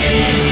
Thank.